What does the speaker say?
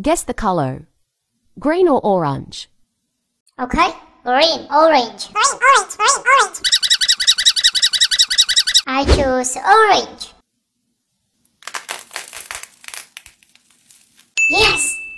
Guess the color. Green or orange? Okay, green, orange. Green, orange, green, orange. I choose orange. Yes,